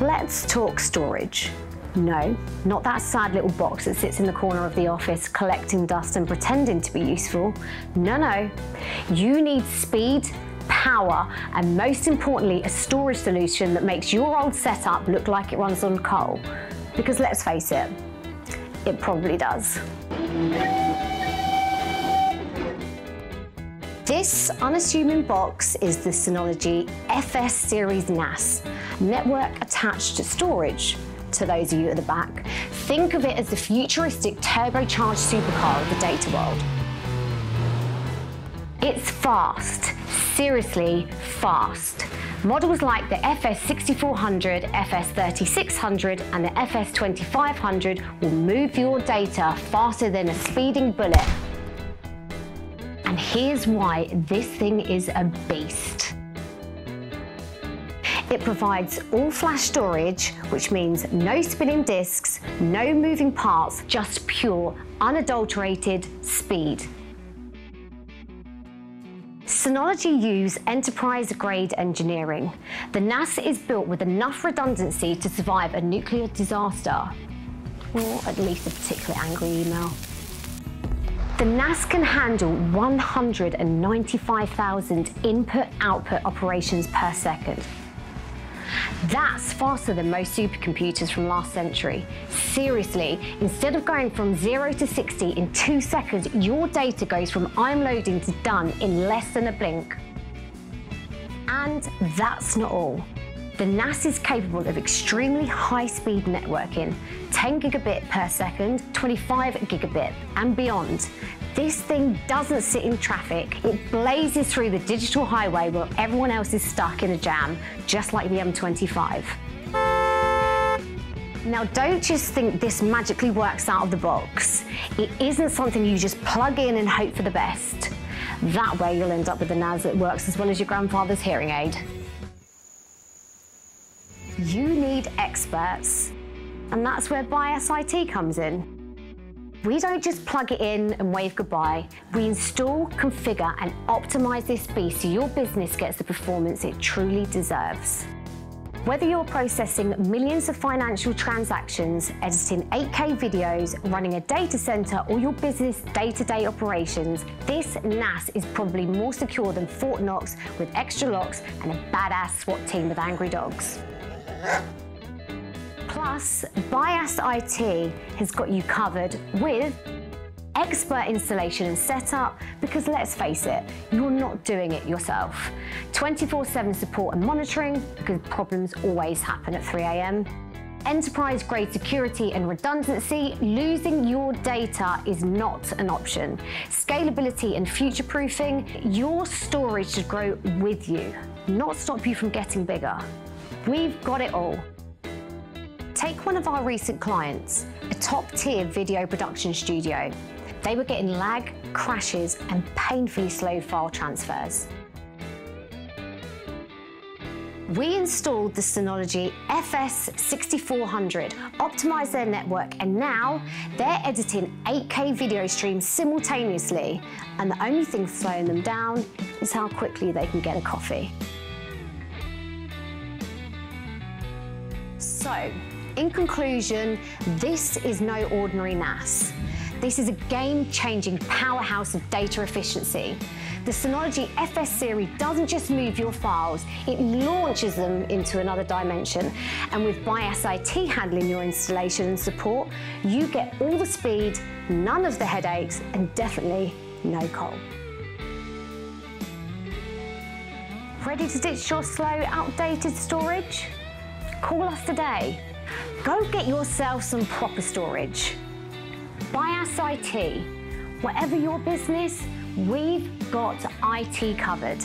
Let's talk storage. No, not that sad little box that sits in the corner of the office collecting dust and pretending to be useful. No, no. You need speed, power, and most importantly, a storage solution that makes your old setup look like it runs on coal. Because let's face it, it probably does. This unassuming box is the Synology FS Series NAS, Network Attached Storage. To those of you at the back, think of it as the futuristic turbocharged supercar of the data world. It's fast, seriously fast. Models like the FS6400, FS3600 and the FS2500 will move your data faster than a speeding bullet. Here's why this thing is a beast. It provides all flash storage, which means no spinning disks, no moving parts, just pure, unadulterated speed. Synology use enterprise-grade engineering. The NAS is built with enough redundancy to survive a nuclear disaster, or at least a particularly angry email. The NAS can handle 195,000 input-output operations per second. That's faster than most supercomputers from last century. Seriously, instead of going from 0 to 60 in two seconds, your data goes from I'm loading to done in less than a blink. And that's not all. The NAS is capable of extremely high-speed networking, 10 gigabit per second, 25 gigabit and beyond. This thing doesn't sit in traffic. It blazes through the digital highway while everyone else is stuck in a jam, just like the M25. Now, don't just think this magically works out of the box. It isn't something you just plug in and hope for the best. That way, you'll end up with a NAS that works as well as your grandfather's hearing aid. You need experts, and that's where Bias IT comes in. We don't just plug it in and wave goodbye. We install, configure, and optimize this beast so your business gets the performance it truly deserves. Whether you're processing millions of financial transactions, editing 8K videos, running a data center, or your business day-to-day operations, this NAS is probably more secure than Fort Knox with extra locks and a badass SWAT team with angry dogs. Plus, Bias IT has got you covered with expert installation and setup because let's face it, you're not doing it yourself. 24-7 support and monitoring because problems always happen at 3am. Enterprise grade security and redundancy, losing your data is not an option. Scalability and future proofing, your storage should grow with you, not stop you from getting bigger. We've got it all. Take one of our recent clients, a top tier video production studio. They were getting lag, crashes, and painfully slow file transfers. We installed the Synology FS6400, optimized their network, and now they're editing 8K video streams simultaneously. And the only thing slowing them down is how quickly they can get a coffee. So, in conclusion, this is no ordinary NAS. This is a game-changing powerhouse of data efficiency. The Synology FS series doesn't just move your files, it launches them into another dimension. And with Bias IT handling your installation and support, you get all the speed, none of the headaches, and definitely no coal. Ready to ditch your slow, outdated storage? Call us today Go get yourself some proper storage. Bias IT. Whatever your business, we've got IT covered.